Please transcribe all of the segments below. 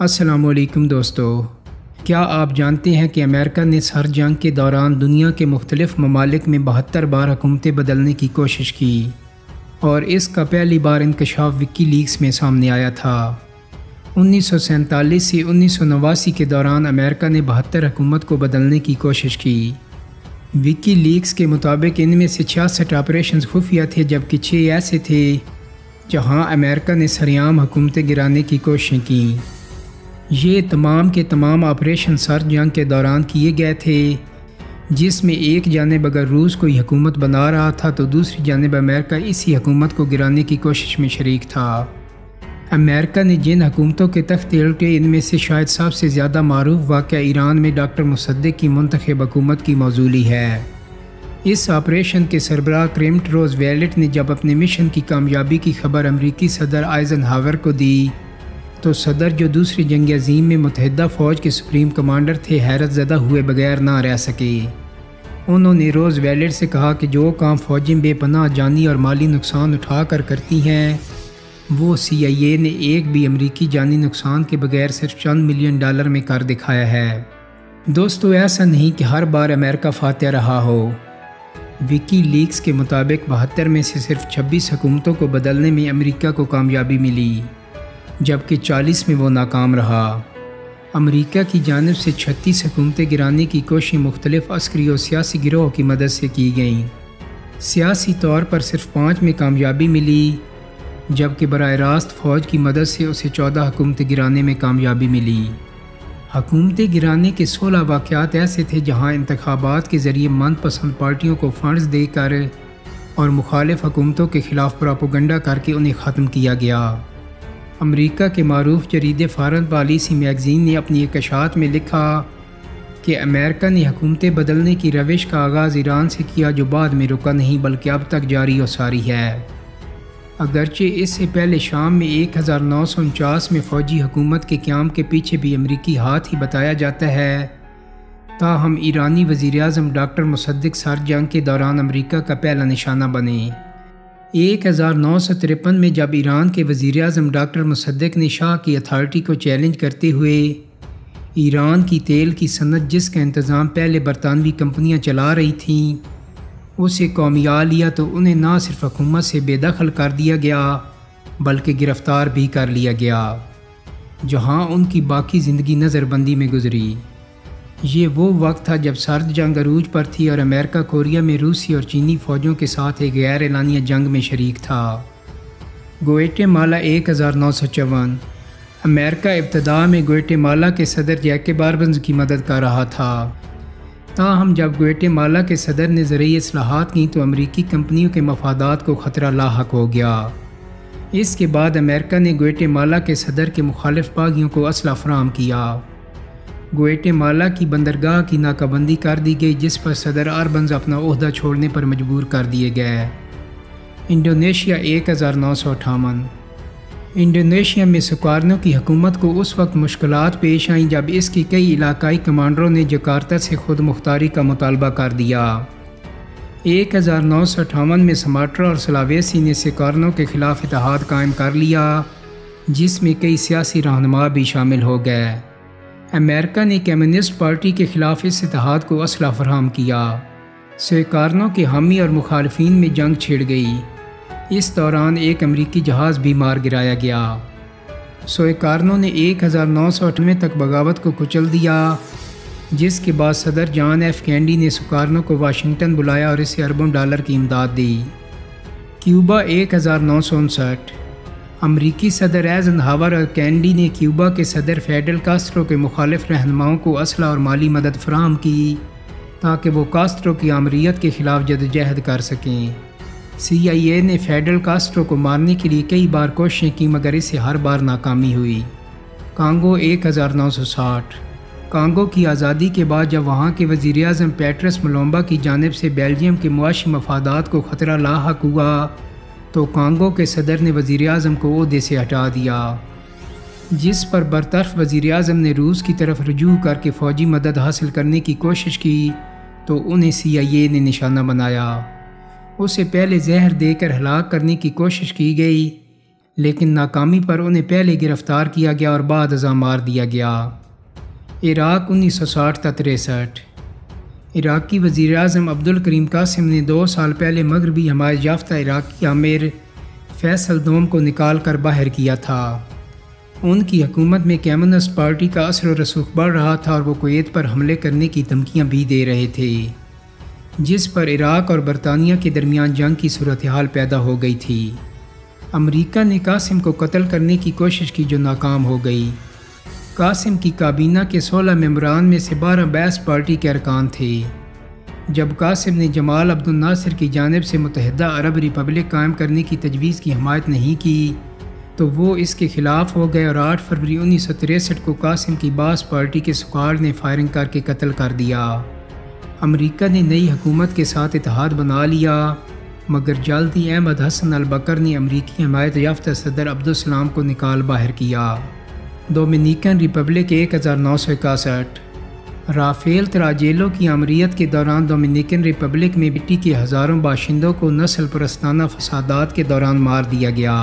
असलकुम दोस्तों। क्या आप जानते हैं कि अमेरिका ने सर जंग के दौरान दुनिया के मुख्तलिफ़ ममालिक में बहत्तर बार हुकूमतें बदलने की कोशिश की? और इसका पहली बार इंकशाफ विकी लीग्स में सामने आया था। उन्नीस सौ सैंतालीस से उन्नीस सौ नवासी के दौरान अमेरिका ने बहत्तर हुकूमत को बदलने की कोशिश की। विकी लीग्स के मुताबिक इनमें से छियासठ ऑपरेशन खुफिया थे, जबकि छः ऐसे थे जहाँ अमेरिका ने सरेआम हुकूमतें गिराने की कोशिशें की। ये तमाम के तमाम ऑपरेशन सर जंग के दौरान किए गए थे। जिसमें एक जानब अगर रूस कोई हुकूमत बना रहा था तो दूसरी जानब अमेरिका इसी हुकूमत को गिराने की कोशिश में शरीक था। अमेरिका ने जिन हुकूमतों के तख्त उल्टे इनमें से शायद सबसे ज़्यादा मरूफ वाक़ ईरान में डॉक्टर मुसद्दक की मंतखब हुकूमत की मौजूली है। इस ऑपरेशन के सरबराह क्रेमट रोज़ वैलेट ने जब अपने मिशन की कामयाबी की खबर अमरीकी सदर आइजन हावर को दी तो सदर जो दूसरी जंग अजीम में मुतहदा फ़ौज के सुप्रीम कमांडर थे, हैरत ज़दा हुए बगैर ना रह सके। उन्होंने रोज़ वैलेट से कहा कि जो काम फ़ौजें बेपनाह, जानी और माली नुकसान उठा कर करती हैं, वो सी आई ए ने एक भी अमरीकी जानी नुकसान के बगैर सिर्फ़ चंद मिलियन डॉलर में कर दिखाया है। दोस्तों, ऐसा नहीं कि हर बार अमेरिका फातह रहा हो। विकी लीक्स के मुताबिक बहत्तर में से सिर्फ़ 26 हुकूमतों को बदलने में अमेरिका को कामयाबी मिली। जबकि 40 में वो नाकाम रहा। अमरीका की जानब से छत्तीस हुकूमतें गिराने की कोशिश मुख्तलिफ़ अस्करी और सियासी गिरोह की मदद से की गईं। सियासी तौर पर सिर्फ़ पाँच में कामयाबी मिली, जबकि बर रास्त फ़ौज की मदद से उसे चौदह हुकूमतें गिराने में कामयाबी मिली। हुकूमतें गिराने के सोलह वाक़ात ऐसे थे जहाँ इंतबात के ज़रिए मनपसंद पार्टियों को फ़ंड्स देकर और मुखालिफ हुकूमतों के ख़िलाफ़ प्रापोगंडा करके उन्हें ख़त्म किया गया। अमेरिका के मरूफ जरीद फ़ारन पॉलिसी मैगज़ीन ने अपनी एक अशात में लिखा कि अमेरिका ने हुकूमतें बदलने की रविश का आगाज़ ईरान से किया जो बाद में रुका नहीं, बल्कि अब तक जारी और सारी है। अगरचे इससे पहले शाम में एक हज़ार नौ सौ उनचास में फ़ौजी हुकूमत के क्याम के पीछे भी अमरीकी हाथ ही बताया जाता है। ताहम ईरानी वज़ी अजम डॉक्टर मुसद्दिक सर जंग के दौरान अमरीका का पहला निशाना बने। एक हज़ार नौ सौ तिरपन में जब ईरान के वज़ी अजम डॉक्टर मुसद्दक ने शाह की अथॉरिटी को चैलेंज करते हुए ईरान की तेल की सनत जिसका इंतज़ाम पहले बरतानवी कंपनियाँ चला रही थीं, उसे कौमिया लिया तो उन्हें ना सिर्फ़ हुकूमत से बेदखल कर दिया गया, बल्कि गिरफ़्तार भी कर लिया गया जहाँ उनकी बाकी ज़िंदगी नज़रबंदी में गुजरी। ये वो वक्त था जब सर्द जंग अरूज पर थी और अमेरिका, कोरिया में रूसी और चीनी फ़ौजों के साथ एक गैर एलानिया जंग में शरीक था। गोएटे माला एक हज़ार नौ सौ चौवन। अमेरिका इब्तदा में गोएटे माला के सदर जैके बारबंज की मदद कर रहा था। ताहम जब गोएटे माला के सदर ने ज़रिए असलाहत की तो अमरीकी कंपनियों के मफादात को ख़तरा लाक हो गया। इसके बाद अमेरिका ने गोएटे माला के सदर के मुखालिफ बागियों को असला फ्राहम किया। गोएटेमाला की बंदरगाह की नाकाबंदी कर दी गई, जिस पर सदर आरबंज अपना अहदा छोड़ने पर मजबूर कर दिए गए इंडोनेशिया एक हज़ार नौ सौ अठावन इंडोनेशिया में सुकारनों की हुकूमत को उस वक्त मुश्किल पेश आईं, जब इसकी कई इलाकाई कमांडरों ने जकार्ता से खुद मुख्तारी का मुतालबा कर दिया। एक हज़ार नौ सौ अठावन में समाट्रा और सलावेसी ने सिकारनों के ख़िलाफ़ इतिहाद कायम कर लिया, जिसमें कई सियासी रहनमा भी शामिल हो गए। अमेरिका ने कम्युनिस्ट पार्टी के ख़िलाफ़ इस इतिहाद को असला फराहम किया। सहकारनों के हामी और मुखालफी में जंग छिड़ गई। इस दौरान एक अमरीकी जहाज़ भी मार गिराया गया। सोकारनों ने एक हज़ार नौ सौ अठानवे तक बगावत को कुचल दिया, जिसके बाद सदर जॉन एफ़ कैंडी ने सुकारनों को वाशिंगटन बुलाया और इसे अरबों डॉलर की इमदाद दी। क्यूबा एक हज़ार नौ सौ उनसठ। अमरीकी सदर एजन हावर और कैंडी ने क्यूबा के सदर फेडरल कास्ट्रो के मुखालिफ रहनुमाओं को असला और माली मदद फ्राहम की, ताकि वो कास्ट्रो की आमरीत के ख़िलाफ़ जदोजहद कर सकें। सी आई ए ने फेडरल कास्ट्रो को मारने के लिए कई बार कोशिशें की, मगर इसे हर बार नाकामी हुई। कांगो एक हज़ार नौ सौ साठ। कांगो की आज़ादी के बाद जब वहाँ के वज़ी अजम पेट्रस मलोम्बा की जानब से बेल्जियम के मुआशी मफादात को ख़तरा लाक हुआ तो कांगो के सदर ने वज़ी अजम को अहदे से हटा दिया, जिस पर बरतरफ वज़ी अजम ने रूस की तरफ़ रजू करके फ़ौजी मदद हासिल करने की कोशिश की तो उन्हें सी आई ए ने निशाना बनाया। उसे पहले जहर देकर हलाक करने की कोशिश की गई, लेकिन नाकामी पर उन्हें पहले गिरफ़्तार किया गया और बाद अजा मार दिया गया। इराक उन्नीस सौ साठ तिरसठ। इराकी वज़ी अजम अब्दुल करीम कासिम ने दो साल पहले मगरबी हमायत याफ्ता इराकी आमिर फैसल दोम को निकाल कर बाहर किया था। उनकी हुकूमत में कम्युनिस्ट पार्टी का असर रसूख बढ़ रहा था और वो कुवैत पर हमले करने की धमकियाँ भी दे रहे थे, जिस पर इराक और बरतानिया के दरमियान जंग की सूरत हाल पैदा हो गई थी। अमरीका ने कासिम को कत्ल करने की कोशिश की जो नाकाम हो गई। कासिम की काबीना के सोलह मम्बरान में से बारह बैस पार्टी के अरकान थे। जब कासिम ने जमाल अब्दुल नासिर की जानब से मुतहदा अरब रिपब्लिक कायम करने की तजवीज़ की हमायत नहीं की तो वो इसके ख़िलाफ़ हो गए और आठ फरवरी उन्नीस सौ तिरसठ को कासिम की बास पार्टी के स्क्वाड ने फायरिंग करके कत्ल कर दिया। अमरीका ने नई हुकूमत के साथ इतिहाद बना लिया, मगर जल्द ही अहमद हसन अल बकर ने अमरीकी हमायत याफ्ता सदर अब्दुलसलाम को निकाल बाहर किया। डोमिनिकन रिपब्लिक एक हज़ार नौ सौ इकसठ। राफेल तराजेलों की अमरीत के दौरान डोमिनिकन रिपब्लिक में मिट्टी के हज़ारों बाशिंदों को नस्ल परस्ताना फसादात के दौरान मार दिया गया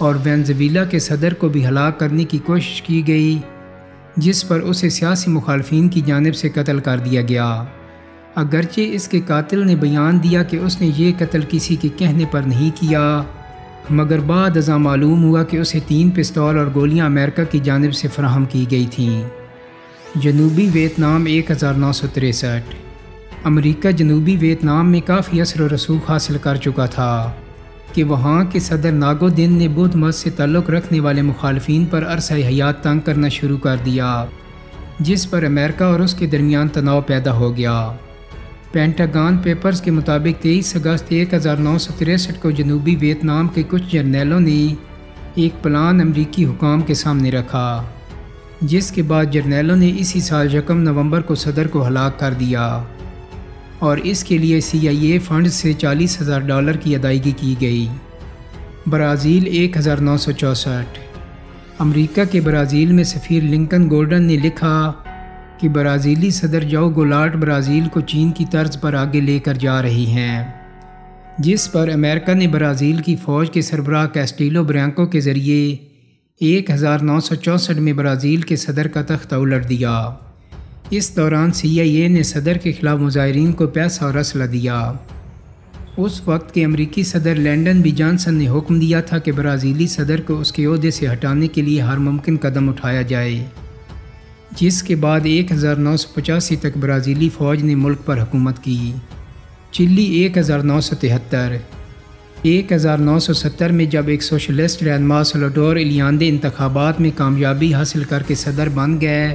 और वेंजवीला के सदर को भी हलाक करने की कोशिश की गई, जिस पर उसे सियासी मुखालफी की जानब से कत्ल कर दिया गया। अगरचे इसके कातिल ने बयान दिया कि उसने ये कत्ल किसी के कहने पर नहीं किया। मगर बाद अजा मालूम हुआ कि उसे तीन पिस्तौल और गोलियाँ अमेरिका की जानब से फ्राहम की गई थीं। जनूबी वियतनाम एक हज़ार नौ सौ तिरसठ। अमरीका जनूबी वियतनाम में काफ़ी असर रसूख हासिल कर चुका था कि वहाँ के सदर नागोदिन ने बुद्ध मत से ताल्लुक़ रखने वाले मुखालफी पर अरसा हयात तंग करना शुरू कर दिया, जिस पर अमेरिका और उसके दरमियान तनाव पैदा हो गया। पेंटागान पेपर्स के मुताबिक तेईस अगस्त एक हज़ार नौ सौ तिरसठ को जनूबी वियतनाम के कुछ जर्नैलों ने एक प्लान अमरीकी हुकाम के सामने रखा, जिसके बाद जर्नैलों ने इसी साल यकम नवंबर को सदर को हलाक कर दिया और इसके लिए सी आई ए फंड से चालीस हज़ार डॉलर की अदायगी की गई। ब्राज़ील एक हज़ार नौ सौ चौंसठ। अमरीका के ब्राज़ील में सफ़ीर लिंकन गोल्डन ने लिखा कि ब्राज़ीली सदर जाओ गोलाट ब्राज़ील को चीन की तर्ज पर आगे लेकर जा रही हैं, जिस पर अमेरिका ने ब्राज़ील की फ़ौज के सरबराह कैस्टिलो ब्रैंको के ज़रिए एक हज़ार नौ सौ चौंसठ में ब्राज़ील के सदर का तख्त उलट दिया। इस दौरान सी आई ए ने सदर के ख़िलाफ़ मुजाहरीन को पैसा और असला दिया। उस वक्त के अमरीकी सदर लैंडन बी जॉनसन ने हुक्म दिया था कि ब्राज़ीली सदर को उसके अहदे से हटाने के लिए हर मुमकिन कदम उठाया जाए। जिसके बाद एक हज़ार नौ सौ पचासी तक ब्राज़ीली फ़ौज ने मुल्क पर हुकूमत की। चिल्ली एक हज़ार नौ सौ तिहत्तर। एक हज़ार नौ सौ सत्तर में जब एक सोशलिस्ट रहनमा सलोडोर इलियांदे इंतबात में कामयाबी हासिल करके सदर बन गए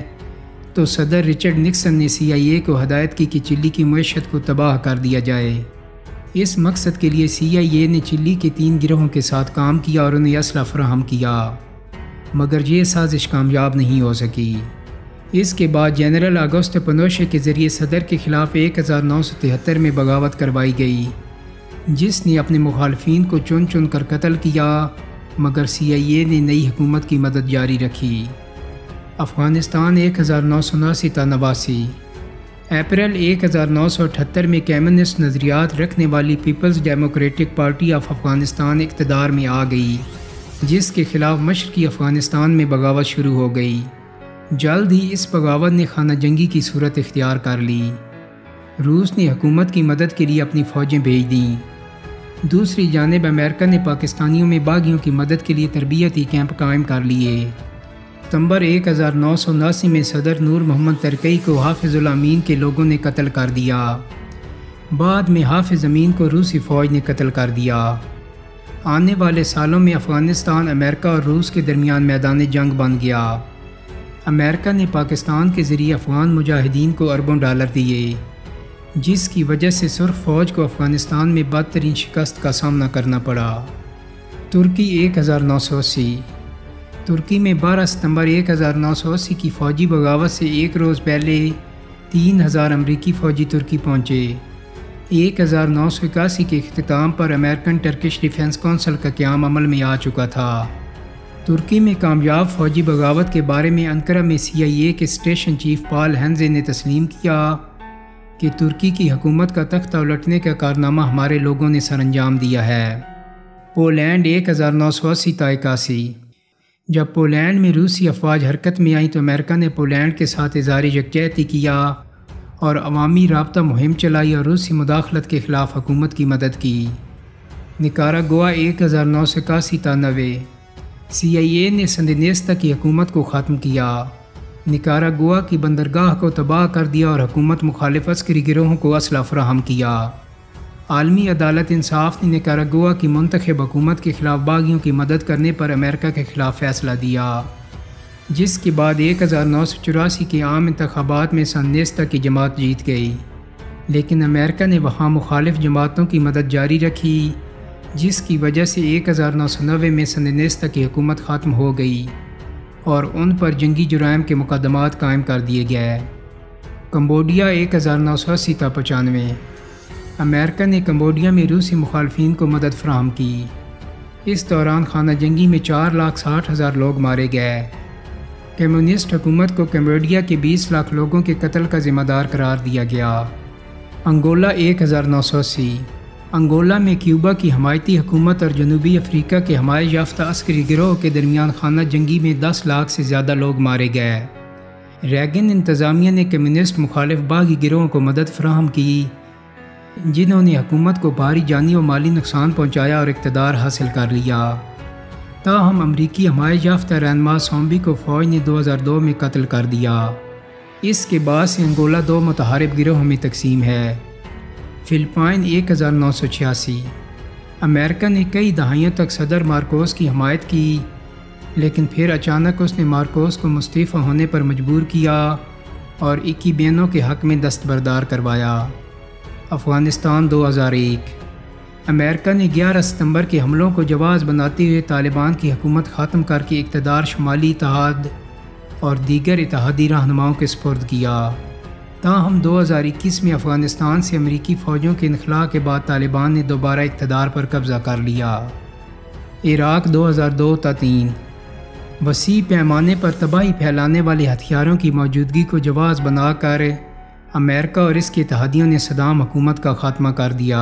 तो सदर रिचर्ड निक्सन ने सी आई ए को हदायत की कि चिल्ली की मीशत को तबाह कर दिया जाए। इस मकसद के लिए सी आई ए ने चिल्ली के तीन गिरोहों के साथ काम किया और उन्हें असला फ्राहम किया, मगर ये साजिश कामयाब नहीं हो सकी। इसके बाद जनरल अगस्त पनोशे के ज़रिए सदर के ख़िलाफ़ एक हज़ार नौ सौ तिहत्तर में बगावत करवाई गई, जिसने अपने मुखालफी को चुन चुन कर कत्ल किया, मगर सी आई ए ने नई हुकूमत की मदद जारी रखी। अफ़गानिस्तान एक हज़ार नौ सौ था नवासी। अप्रैल एक हज़ार नौ सौ अठहत्तर में कम्युनिस्ट नज़रियात रखने वाली People's Democratic Party of Afghanistan इकतदार में आ गई, जिसके ख़िलाफ़ मशरकी अफ़गानिस्तान में बगावत शुरू हो गई। जल्द ही इस बगावत ने खाना जंगी की सूरत इख्तियार कर ली। रूस ने हुकूमत की मदद के लिए अपनी फ़ौजें भेज दी। दूसरी जानब अमेरिका ने पाकिस्तानियों में बागियों की मदद के लिए तरबियती कैंप कायम कर लिए। सितंबर एक हज़ार नौ सौ उनासी में सदर नूर मोहम्मद तरकई को हाफिज़ुल के लोगों ने कत्ल कर दिया। बाद में हाफिज़ अमीन को रूसी फ़ौज ने कत्ल कर दिया। आने वाले सालों में अफ़गानिस्तान, अमेरिका और रूस के दरमियान मैदान जंग बन गया। अमेरिका ने पाकिस्तान के ज़रिए अफ़गान मुजाहिदीन को अरबों डॉलर दिए, जिसकी वजह से सुर्ख फ़ौज को अफ़गानिस्तान में बदतरीन शिकस्त का सामना करना पड़ा। तुर्की एक हज़ार नौ सौ अस्सी। तुर्की में बारह सितंबर अस्सी की फ़ौजी बगावत से एक रोज़ पहले तीन हज़ार अमरीकी फ़ौजी तुर्की पहुँचे। एक हज़ार नौ सौ इक्यासी के अख्ताम पर अमेरिकन टर्किश डिफेंस कौंसल का क्याम अमल में आ चुका था। तुर्की में कामयाब फौजी बगावत के बारे में अंकरा में सी आई ए के स्टेशन चीफ पाल हैंजे ने तस्लीम किया कि तुर्की की हुकूमत का तख्ता उलटने का कारनामा हमारे लोगों ने सर अंजाम दिया है। पोलैंड एक हज़ार नौ सौ अस्सी इक्यासी जब पोलैंड में रूसी अफवाज हरकत में आई तो अमेरिका ने पोलैंड के साथ इजहार यकजहती किया और अवामी रबता मुहिम चलाई और रूसी मुदाखलत के ख़िलाफ़ हुकूमत की मदद की। निकारा गोवा एक हज़ार नौ सौ इक्यासी तानवे सी आई ए ने संदनेस्ता की हुकूमत को ख़त्म किया। निकारा गोवा की बंदरगाह को तबाह कर दिया और हुकूमत मुखालिफ अस्करी गिरोहों को असला फ्राहम किया। आलमी अदालत इंसाफ ने निकारागुआ की मंतखब हुकूमत के ख़िलाफ़ बागियों की मदद करने पर अमेरिका के ख़िलाफ़ फ़ैसला दिया। जिसके बाद एक हज़ार नौ सौ चौरासी के आम इंतबात में सन्नेस्ता की जमात जीत गई। लेकिन अमेरिका ने वहाँ मुखालिफ जमातों की मदद जारी रखी। जिसकी वजह से एक हज़ार नौ सौ नबे में सन्नेस्ता की हुकूमत ख़त्म हो गई और उन पर जंगी जुराम के मुकदमात कायम कर दिए गए। कम्बोडिया एक हज़ार नौ सौ अस्सी था पचानवे। अमेरिका ने कम्बोडिया में रूसी मुखालफी को मदद फ्राहम की। इस दौरान खाना जंगी में चार लाख साठ हज़ार लोग मारे गए। कम्युनिस्ट हुकूमत को कम्बोडिया के बीस लाख लोगों के कत्ल का ज़िम्मेदार करार दिया गया। अंगोला एक हज़ार नौ सौ अस्सी। अंगोला में क्यूबा की हमायती हुकूमत और जनूबी अफ्रीका के हमाय याफ्ता अस्करी गिरोह के दरमियान खाना जंगी में दस लाख से ज़्यादा लोग मारे गए रैगन इंतज़ामिया ने कम्युनिस्ट मुखालिफ बागी गिरोह को मदद फ्राहम की, जिन्होंने हुकूमत को भारी जानी और माली नुकसान पहुँचाया और इकतदार हासिल कर लिया। ताहम अमरीकी हमाय याफ्ता रहनमा सोम्बी को फ़ौज ने 2002 में कत्ल कर दिया। इसके बाद से अंगोला दो मतहारब गिरोह में तकसीम है। फ़िलपाइन एक हज़ार नौ सौ छियासी। अमेरिका ने कई दहाइयों तक सदर मार्कोस की हमायत की, लेकिन फिर अचानक उसने मार्कोस को मुस्तफ़ा होने पर मजबूर किया और इक्की बेनों के हक़ में दस्तबरदार करवाया। अफ़गानिस्तान 2001 अमेरिका ने 11 सितंबर के हमलों को जवाज़ बनाते हुए तालिबान की हुकूमत ख़त्म करके इकतदार शुमाली इतिहाद और दीगर इतिहादी रहनुमाओं के स्पुर्द किया। ताहम 2021 में अफ़गानिस्तान से अमरीकी फ़ौजों के इनखला के बाद तालिबान ने दोबारा इकतदार पर कब्ज़ा कर लिया। इराक 2002 ता तीन। वसी पैमाने पर तबाही फैलाने वाले हथियारों की मौजूदगी को जवाज़ बनाकर अमेरिका और इसके इतिहादियों ने सदाम हुकूमत का ख़ात्मा कर दिया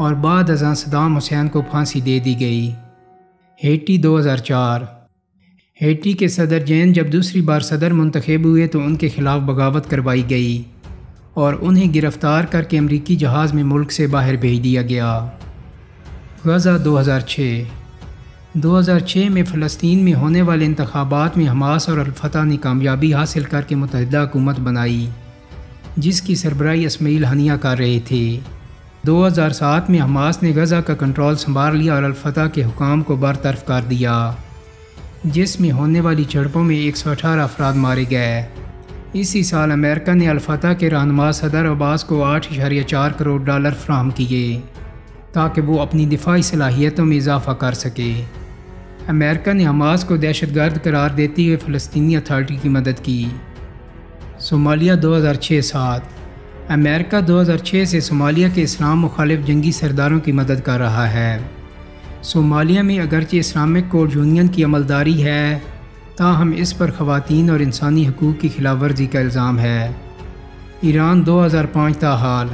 और बाद अजा सदाम हुसैन को फांसी दे दी गई। हेटी 2004 हेटी के सदर जैन जब दूसरी बार सदर मंतखब हुए तो उनके खिलाफ बगावत करवाई गई और उन्हें गिरफ़्तार करके अमरीकी जहाज़ में मुल्क से बाहर भेज दिया गया। गज़ा 2006 2006 में फ़लस्तीन में होने वाले इंतबात में हमास और अलफता ने कामयाबी हासिल करके मुतहदा हुकूमत बनाई, जिसकी सरबराही इसमाइल हनिया कर रहे थे। 2007 में हमास ने गज़ा का कंट्रोल संभाल लिया और अलफता के हुकाम को बरतरफ कर दिया। जिसमें होने वाली झड़पों में एक सौ अठारह अफराद मारे गए। इसी साल अमेरिका ने अलफता के रहनमा सदर अब्बास को आठ इशारिया चार करोड़ डॉलर फ्राहम किए, ताकि वो अपनी दिफाई सलाहियतों में इजाफा कर सके। अमेरिका ने हमास को दहशत गर्द करार देते हुए फ़लस्तनी अथॉरिटी की मदद की। सोमालिया 2006 सात। अमेरिका 2006 से सोमालिया के इस्लाम मुखालिफ जंगी सरदारों की मदद कर रहा है। सोमालिया में अगरचे इस्लामिक कोर्ट यूनियन की अमलदारी है ताहम इस पर ख़वान और इंसानी हकूक़ की खिलाफ वर्जी का इल्ज़ाम है। ईरान 2005 ताहाल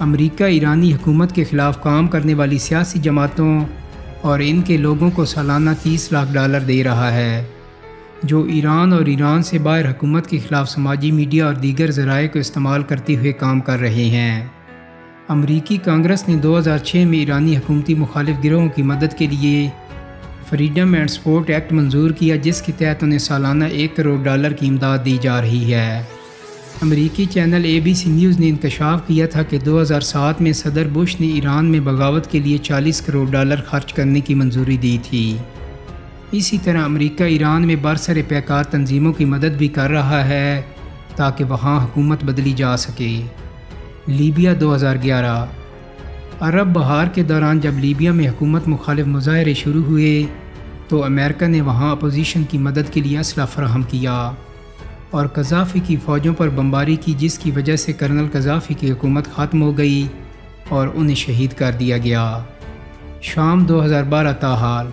अमरीका ईरानी हुकूमत के ख़िलाफ़ काम करने वाली सियासी जमातों और इनके लोगों को सालाना 30 लाख डॉलर दे रहा है, जो ईरान और ईरान से बाहर हुकूमत के ख़िलाफ़ समाजी मीडिया और दीगर ज़राए को इस्तेमाल करते हुए काम कर रहे हैं। अमरीकी कांग्रेस ने 2006 में ईरानी हुकूमती मुखालिफ गिरोहों की मदद के लिए फ्रीडम एंड स्पोर्ट एक्ट मंजूर किया, जिसके तहत उन्हें सालाना एक करोड़ डॉलर की इमदाद दी जा रही है। अमरीकी channel A B C news ने इंकशाफ किया था कि 2007 में सदर बुश ने ईरान में बगावत के लिए 40 करोड़ डॉलर खर्च करने की मंजूरी दी थी। इसी तरह अमरीका ईरान में बरसर पैकार तंजीमों की मदद भी कर रहा है, ताकि वहाँ हुकूमत बदली जा सके। लीबिया 2011 अरब बहार के दौरान जब लीबिया में हुकूमत मुखालिफ मुजाहरे शुरू हुए तो अमेरिका ने वहाँ अपोजिशन की मदद के लिए असला फ्राहम किया और कज़ाफ़ी की फ़ौजों पर बम्बारी की, जिसकी वजह से कर्नल कज़ाफ़ी की हुकूमत ख़त्म हो गई और उन्हें शहीद कर दिया गया। शाम 2012 ताहाल।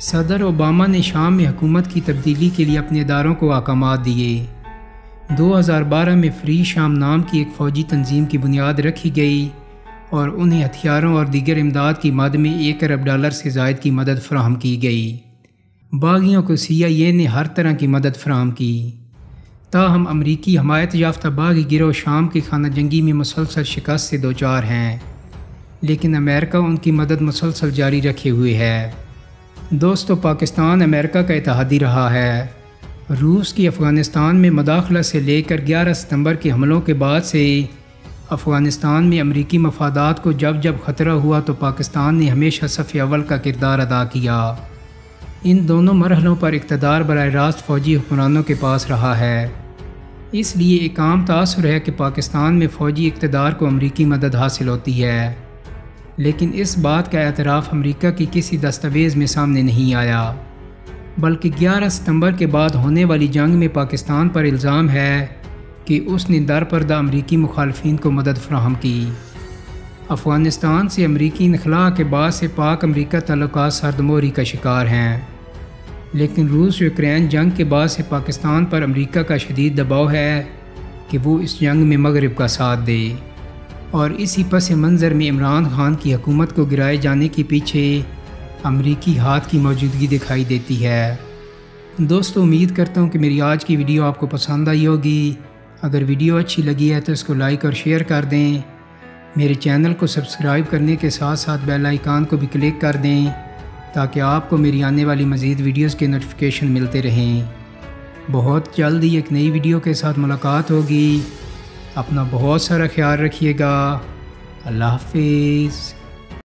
सदर ओबामा ने शाम में हुकूमत की तब्दीली के लिए अपने इदारों को अहकाम दिए। 2012 में फ्री शाम नाम की एक फ़ौजी तंजीम की बुनियाद रखी गई और उन्हें हथियारों और दीगर इमदाद की मद में एक अरब डॉलर से जायद की मदद फ्राहम की गई। बागियों को सी आई ए ने हर तरह की मदद फ्राहम की। ताहम अमरीकी हमायत याफ्ता बागी गिरोह शाम की खाना जंगी में मुसलसल शिकस्त से दो चार हैं, लेकिन अमेरिका उनकी मदद मुसलसल जारी रखे हुए है। दोस्तों, पाकिस्तान अमेरिका का इतिहादी रहा है। रूस की अफ़गानिस्तान में मदाखला से लेकर 11 सितंबर के हमलों के बाद से अफ़गानिस्तान में अमरीकी मफादात को जब जब ख़तरा हुआ तो पाकिस्तान ने हमेशा सफ़ अवल का किरदार अदा किया। इन दोनों मरहलों पर इकतदार बर रास्त फ़ौजी हुक्मरानों के पास रहा है। इसलिए एक आम तासर है कि पाकिस्तान में फ़ौजी इकतदार को अमरीकी मदद हासिल होती है। लेकिन इस बात का एतराफ़ अमरीका की किसी दस्तावेज़ में सामने नहीं आया। बल्कि 11 सितंबर के बाद होने वाली जंग में पाकिस्तान पर इल्ज़ाम है कि उसने दरपरदा अमरीकी मुखालफन को मदद फ्राहम की। अफ़गानिस्तान से अमरीकी इनखला के बाद से पाक अमरीका तल्लुक सरदमोरी का शिकार हैं। लेकिन रूस यूक्रेन जंग के बाद से पाकिस्तान पर अमरीका का शदीद दबाव है कि वो इस जंग में मगरब का साथ दे। और इसी पस मंज़र में इमरान खान की हकूमत को गिराए जाने के पीछे अमरीकी हाथ की मौजूदगी दिखाई देती है। दोस्तों, उम्मीद करता हूँ कि मेरी आज की वीडियो आपको पसंद आई होगी। अगर वीडियो अच्छी लगी है तो इसको लाइक और शेयर कर दें। मेरे चैनल को सब्सक्राइब करने के साथ साथ बेल आइकान को भी क्लिक कर दें, ताकि आपको मेरी आने वाली मज़ीद वीडियोज़ के नोटिफिकेशन मिलते रहें। बहुत जल्द ही एक नई वीडियो के साथ मुलाकात होगी। अपना बहुत सारा ख्याल रखिएगा। अल्लाह हाफिज़।